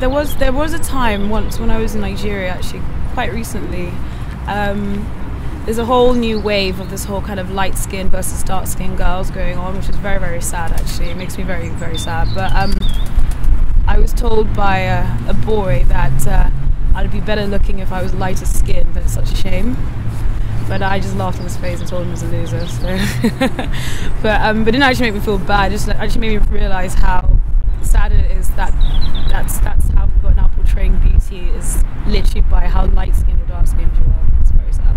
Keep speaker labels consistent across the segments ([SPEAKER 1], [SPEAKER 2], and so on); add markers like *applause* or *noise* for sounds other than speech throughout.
[SPEAKER 1] There was there was a time once when I was in Nigeria, actually quite recently. Um, there's a whole new wave of this whole kind of light skin versus dark skin girls going on, which is very very sad. Actually, it makes me very very sad. But um, I was told by a, a boy that uh, I'd be better looking if I was lighter skinned, but it's such a shame. But I just laughed in his face and told him he was a loser. So. *laughs* but um, but it didn't actually make me feel bad. It just actually made me realise how sad it is that that's that's how people are now portraying beauty is literally by how light skinned or dark skinned you are. It's very sad.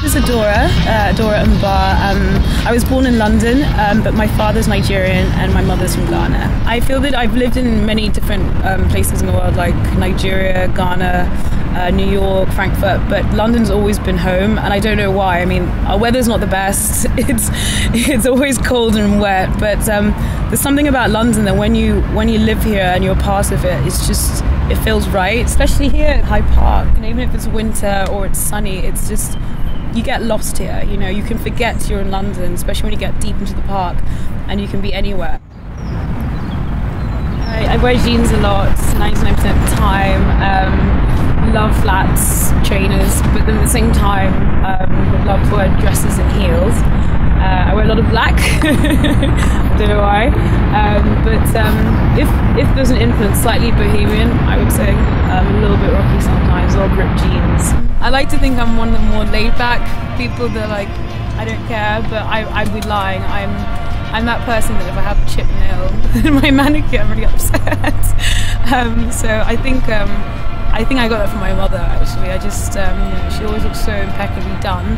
[SPEAKER 1] This is Adora, uh, Adora Mba. Um, I was born in London, um, but my father's Nigerian and my mother's from Ghana. I feel that I've lived in many different um, places in the world, like Nigeria, Ghana, uh, New York, Frankfurt, but London's always been home, and I don't know why. I mean, our weather's not the best. *laughs* It's it's always cold and wet, but um, there's something about London that when you when you live here and you're part of it, it's just it feels right. Especially here at Hyde Park, and even if it's winter or it's sunny, it's just you get lost here. You know, you can forget you're in London, especially when you get deep into the park, and you can be anywhere. I, I wear jeans a lot, 99% of the time. Um, love flats, trainers, but then at the same time, um, would love to wear dresses and heels. Uh, I wear a lot of black. I *laughs* don't know why. Um, but um, if if there's an influence, slightly bohemian, I would say. Um, a little bit rocky sometimes, or ripped jeans. I like to think I'm one of the more laid back people that like I don't care, but I I'd be lying. I'm I'm that person that if I have a chip nail *laughs* in my manicure, I'm really upset. *laughs* um, so I think um, I think I got that from my mother. Actually, I just um, you know, she always looks so impeccably done.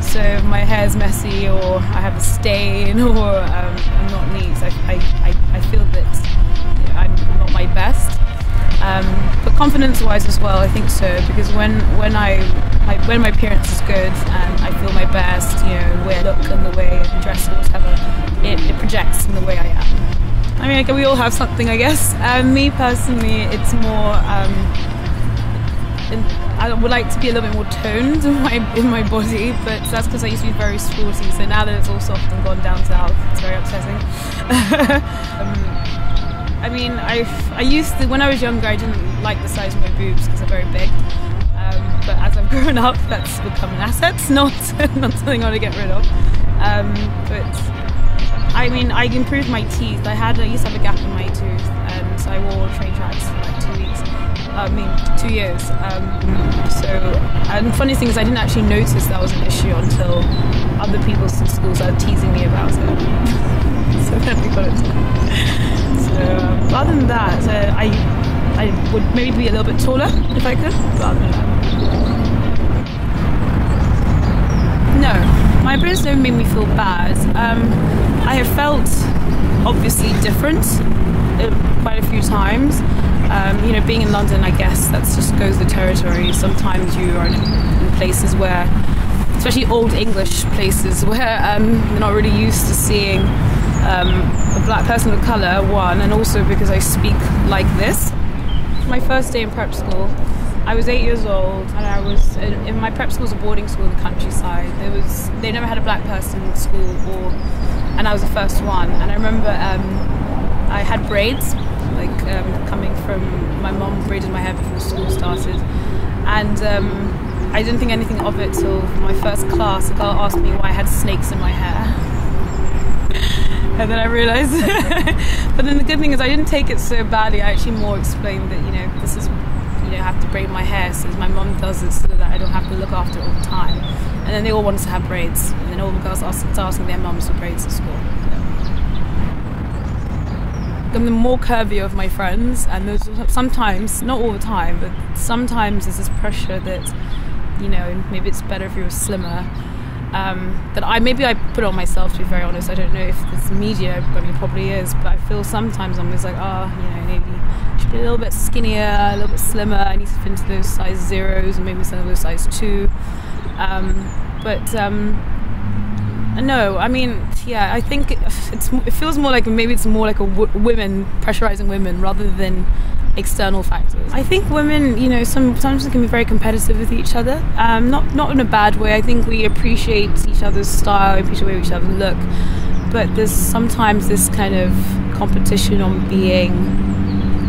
[SPEAKER 1] So if my hair's messy or I have a stain *laughs* or um, I'm not neat, I, I, I feel that you know, I'm not my best. Um, but confidence-wise as well, I think so because when when I my, when my appearance is good and I feel my best, you know, the way I look and the way I dress or whatever, it, it projects in the way I am. I mean, we all have something, I guess. Um, me personally, it's more. Um, in, I would like to be a little bit more toned in my in my body, but that's because I used to be very sporty. So now that it's all soft and gone down south, it's very upsetting. *laughs* um, I mean, I I used to when I was younger, I didn't like the size of my boobs because they're very big. Um, but as I've *laughs* grown up, that's become an asset, *laughs* not not something I want to get rid of. Um, but I mean, I improved my teeth. I had I used to have a gap in my tooth, and so I wore train tracks for like two weeks. I mean, two years. Um, so, and funny thing is, I didn't actually notice that was an issue until other people in schools started teasing me about it. *laughs* so then I got it. So, um, other than that, uh, I I would maybe be a little bit taller if I could. But other than that, no, my appearance never made me feel bad. Um, I have felt obviously different uh, quite a few times. Um, you know, being in London, I guess that just goes the territory. Sometimes you are in, places where, especially old English places, *laughs* where um, you're not really used to seeing um, a black person of colour, one, and also because I speak like this. My first day in prep school, I was eight years old, and I was in, in my prep school was a boarding school in the countryside. There was they never had a black person in school, or and I was the first one. And I remember um, I had braids, like um, coming from my mom braided my hair before school started, and um, I didn't think anything of it till my first class. A girl asked me why I had snakes in my hair. *laughs* And then I realised, *laughs* but then the good thing is I didn't take it so badly. I actually more explained that you know this is, you know, I have to braid my hair since my mum does it so that I don't have to look after it all the time. And then they all wanted to have braids, and then all the girls started asking their mums for braids at school. I'm the more curvy of my friends, and there's sometimes, not all the time, but sometimes there's this pressure that, you know, maybe it's better if you were slimmer. Um, that I maybe I put on myself to be very honest. I don't know if it's media, I mean, probably is, but I feel sometimes I'm just like, oh, you know, maybe I should be a little bit skinnier, a little bit slimmer. I need to fit into those size zeros and maybe some of those size two. Um, but um, no, I mean, yeah, I think it's it feels more like maybe it's more like a women pressurizing women rather than external factors. I think women, you know, sometimes can be very competitive with each other. Um, not not in a bad way. I think we appreciate each other's style, appreciate each other's look, but there's sometimes this kind of competition on being.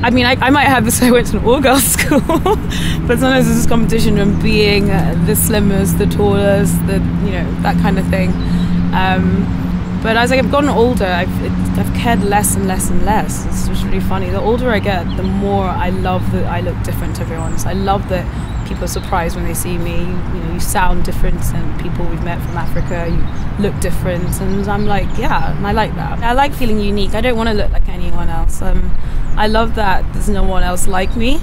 [SPEAKER 1] I mean, I, I might have this. *laughs* I went to an all-girls *laughs* school, but sometimes there's this competition on being uh, the slimmest, the tallest, the you know that kind of thing. Um, but as I've gotten older, I've, I've cared less and less and less. It's just really funny. The older I get, the more I love that I look different to everyone. So I love that people are surprised when they see me. You, you know, you sound different than people we've met from Africa. You look different, and I'm like, yeah, and I like that. I like feeling unique. I don't want to look like anyone else. Um, I love that there's no one else like me.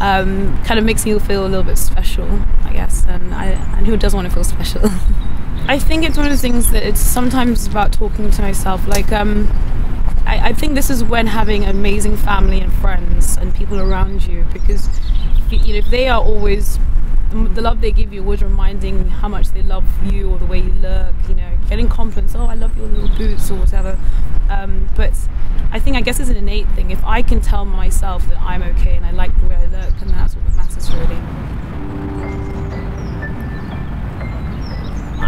[SPEAKER 1] Um, kind of makes you feel a little bit special, I guess. And I, and who doesn't want to feel special? *laughs* I think it's one of the things that it's sometimes about talking to myself. Like, um, I, I, think this is when having amazing family and friends and people around you, because you know, if they are always the love they give you, always reminding how much they love you or the way you look, you know, getting compliments. Oh, I love your little boots or whatever. Um, but I think I guess it's an innate thing. If I can tell myself that I'm okay and I like the way I look, and that's what matters really.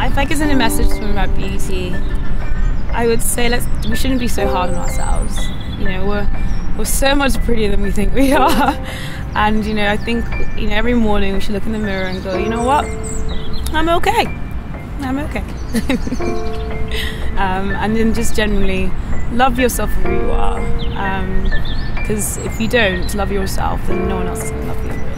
[SPEAKER 1] if I could send a message to them about beauty, I would say let's we shouldn't be so hard on ourselves. You know, we're we're so much prettier than we think we *laughs* are. And you know, I think you know every morning we should look in the mirror and go, you know what, I'm okay. I'm okay. *laughs* um, and then just generally love yourself for who you are. Because um, if you don't love yourself, then no one else is going to love you.